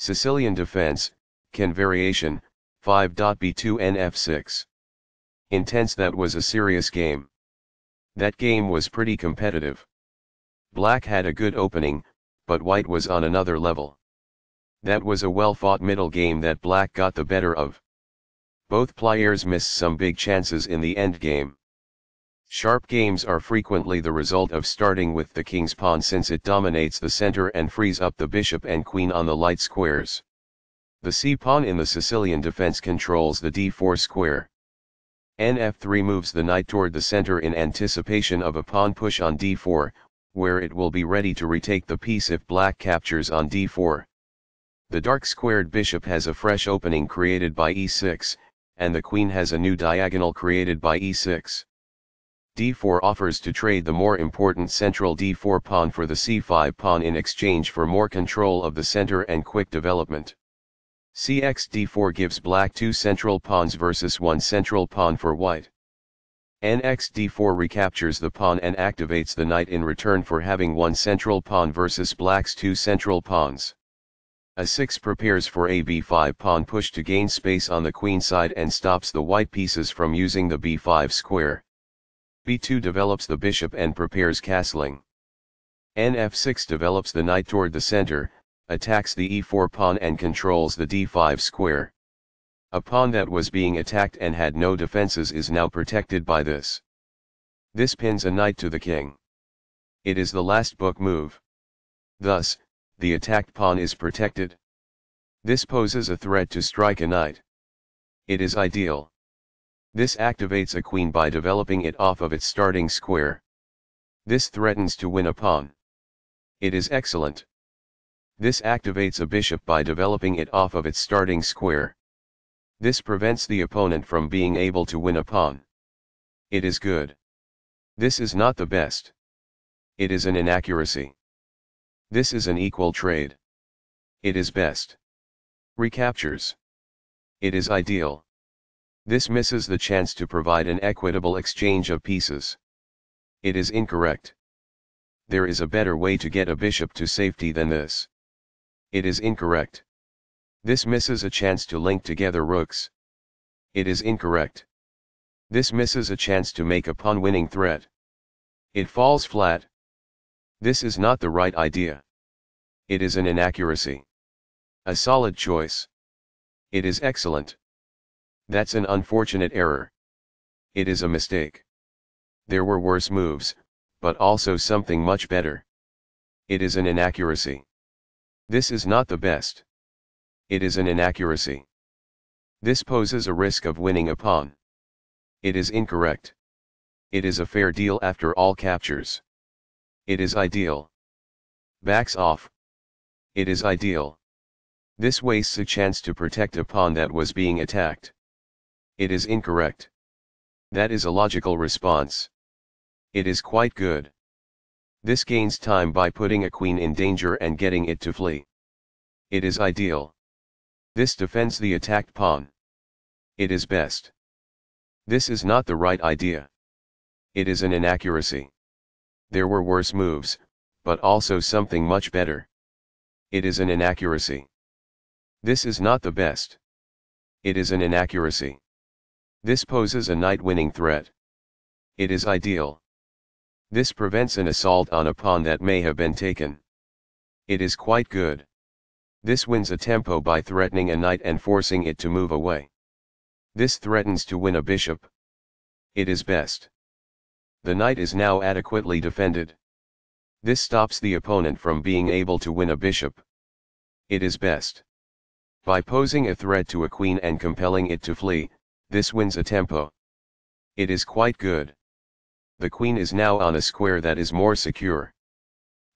Sicilian defense, Kan variation, 5.Be2 nf6. Intense that was a serious game. That game was pretty competitive. Black had a good opening, but white was on another level. That was a well fought middle game that black got the better of. Both players missed some big chances in the end game. Sharp games are frequently the result of starting with the king's pawn since it dominates the center and frees up the bishop and queen on the light squares. The c-pawn in the Sicilian defense controls the d4 square. nf3 moves the knight toward the center in anticipation of a pawn push on d4, where it will be ready to retake the piece if black captures on d4. The dark squared bishop has a fresh opening created by e6, and the queen has a new diagonal created by e6 d4 offers to trade the more important central d4 pawn for the c5 pawn in exchange for more control of the center and quick development. cx d4 gives black two central pawns versus one central pawn for white. nx d4 recaptures the pawn and activates the knight in return for having one central pawn versus black's two central pawns. a6 prepares for a b5 pawn push to gain space on the queen side and stops the white pieces from using the b5 square Be2 develops the bishop and prepares castling. nf6 develops the knight toward the center, attacks the e4 pawn and controls the d5 square. A pawn that was being attacked and had no defenses is now protected by this. This pins a knight to the king. It is the last book move. Thus, the attacked pawn is protected. This poses a threat to strike a knight. It is ideal. This activates a queen by developing it off of its starting square. This threatens to win a pawn. It is excellent. This activates a bishop by developing it off of its starting square. This prevents the opponent from being able to win a pawn. It is good. This is not the best. It is an inaccuracy. This is an equal trade. It is best. Recaptures. It is ideal. This misses the chance to provide an equitable exchange of pieces. It is incorrect. There is a better way to get a bishop to safety than this. It is incorrect. This misses a chance to link together rooks. It is incorrect. This misses a chance to make a pawn-winning threat. It falls flat. This is not the right idea. It is an inaccuracy. A solid choice. It is excellent. That's an unfortunate error. It is a mistake. There were worse moves, but also something much better. It is an inaccuracy. This is not the best. It is an inaccuracy. This poses a risk of winning a pawn. It is incorrect. It is a fair deal after all captures. It is ideal. Backs off. It is ideal. This wastes a chance to protect a pawn that was being attacked. It is incorrect. That is a logical response. It is quite good. This gains time by putting a queen in danger and getting it to flee. It is ideal. This defends the attacked pawn. It is best. This is not the right idea. It is an inaccuracy. There were worse moves, but also something much better. It is an inaccuracy. This is not the best. It is an inaccuracy. This poses a knight-winning threat. It is ideal. This prevents an assault on a pawn that may have been taken. It is quite good. This wins a tempo by threatening a knight and forcing it to move away. This threatens to win a bishop. It is best. The knight is now adequately defended. This stops the opponent from being able to win a bishop. It is best. By posing a threat to a queen and compelling it to flee, this wins a tempo. It is quite good. The queen is now on a square that is more secure.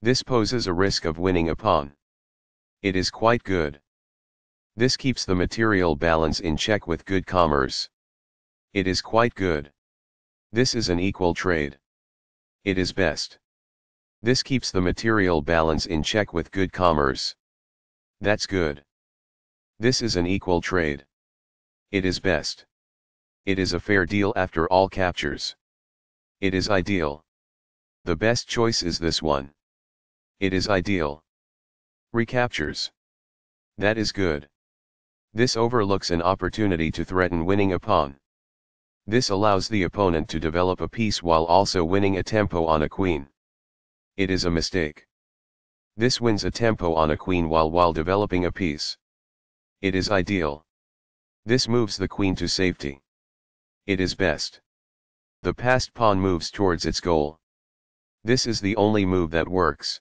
This poses a risk of winning a pawn. It is quite good. This keeps the material balance in check with good commerce. It is quite good. This is an equal trade. It is best. This keeps the material balance in check with good commerce. That's good. This is an equal trade. It is best. It is a fair deal after all captures. It is ideal. The best choice is this one. It is ideal. Recaptures. That is good. This overlooks an opportunity to threaten winning a pawn. This allows the opponent to develop a piece while also winning a tempo on a queen. It is a mistake. This wins a tempo on a queen while while developing a piece. It is ideal. This moves the queen to safety. It is best. The passed pawn moves towards its goal. This is the only move that works.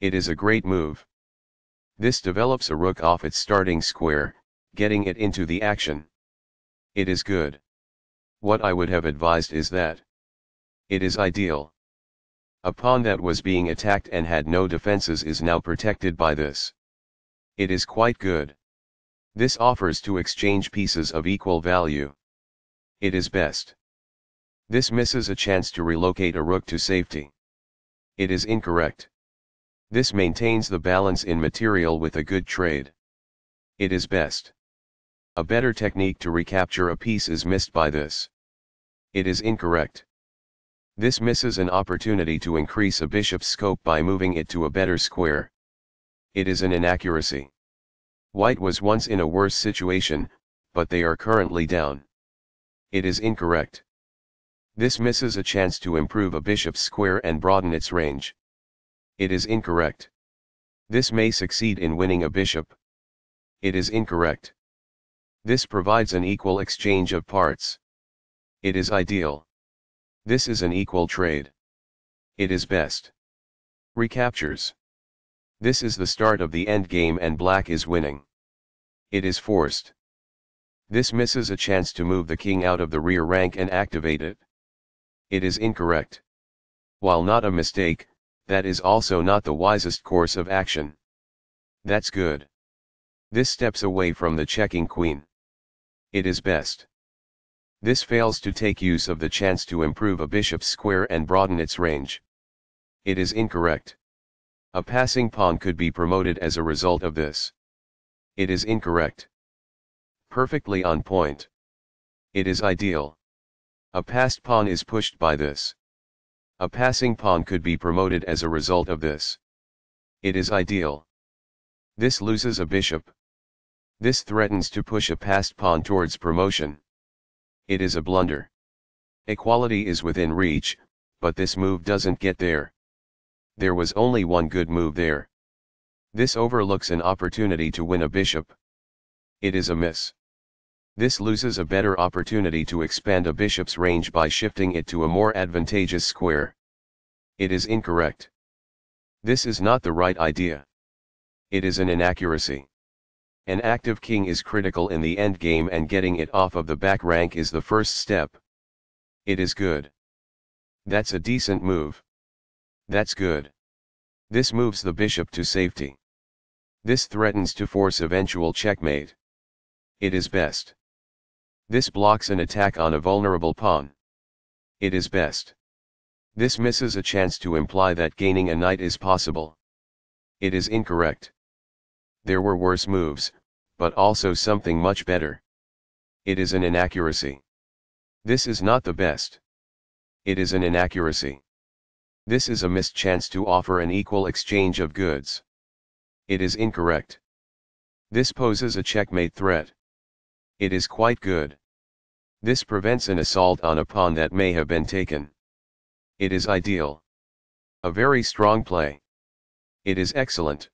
It is a great move. This develops a rook off its starting square, getting it into the action. It is good. What I would have advised is that. It is ideal. A pawn that was being attacked and had no defenses is now protected by this. It is quite good. This offers to exchange pieces of equal value. It is best. This misses a chance to relocate a rook to safety. It is incorrect. This maintains the balance in material with a good trade. It is best. A better technique to recapture a piece is missed by this. It is incorrect. This misses an opportunity to increase a bishop's scope by moving it to a better square. It is an inaccuracy. White was once in a worse situation, but they are currently down. It is incorrect. This misses a chance to improve a bishop's square and broaden its range. It is incorrect. This may succeed in winning a bishop. It is incorrect. This provides an equal exchange of parts. It is ideal. This is an equal trade. It is best. Recaptures. This is the start of the endgame and black is winning. It is forced. This misses a chance to move the king out of the rear rank and activate it. It is incorrect. While not a mistake, that is also not the wisest course of action. That's good. This steps away from the checking queen. It is best. This fails to take use of the chance to improve a bishop's square and broaden its range. It is incorrect. A passing pawn could be promoted as a result of this. It is incorrect. Perfectly on point. It is ideal. A passed pawn is pushed by this. A passing pawn could be promoted as a result of this. It is ideal. This loses a bishop. This threatens to push a passed pawn towards promotion. It is a blunder. Equality is within reach, but this move doesn't get there. There was only one good move there. This overlooks an opportunity to win a bishop. It is a miss. This loses a better opportunity to expand a bishop's range by shifting it to a more advantageous square. It is incorrect. This is not the right idea. It is an inaccuracy. An active king is critical in the endgame and getting it off of the back rank is the first step. It is good. That's a decent move. That's good. This moves the bishop to safety. This threatens to force eventual checkmate. It is best. This blocks an attack on a vulnerable pawn. It is best. This misses a chance to imply that gaining a knight is possible. It is incorrect. There were worse moves, but also something much better. It is an inaccuracy. This is not the best. It is an inaccuracy. This is a missed chance to offer an equal exchange of goods. It is incorrect. This poses a checkmate threat. It is quite good. This prevents an assault on a pawn that may have been taken. It is ideal. A very strong play. It is excellent.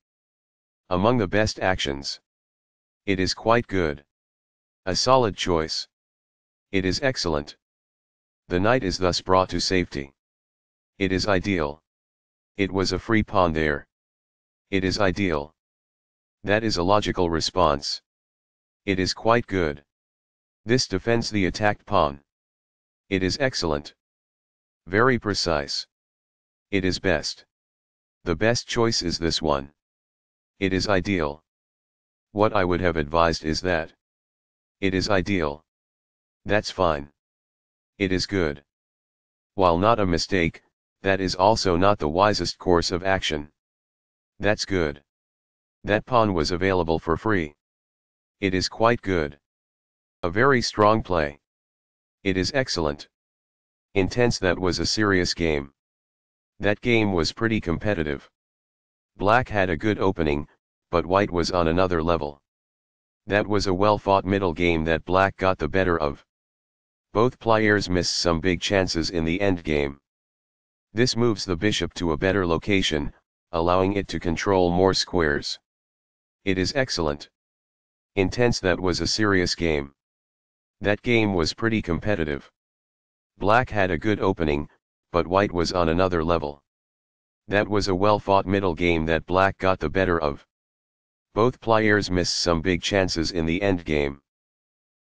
Among the best actions. It is quite good. A solid choice. It is excellent. The knight is thus brought to safety. It is ideal. It was a free pawn there. It is ideal. That is a logical response. It is quite good. This defends the attacked pawn. It is excellent. Very precise. It is best. The best choice is this one. It is ideal. What I would have advised is that. It is ideal. That's fine. It is good. While not a mistake, that is also not the wisest course of action. That's good. That pawn was available for free. It is quite good. A very strong play. It is excellent. Intense that was a serious game. That game was pretty competitive. Black had a good opening, but white was on another level. That was a well fought middle game that black got the better of. Both players missed some big chances in the endgame. This moves the bishop to a better location, allowing it to control more squares. It is excellent. Intense that was a serious game. That game was pretty competitive. Black had a good opening, but white was on another level. That was a well fought middle game that black got the better of. Both players missed some big chances in the endgame.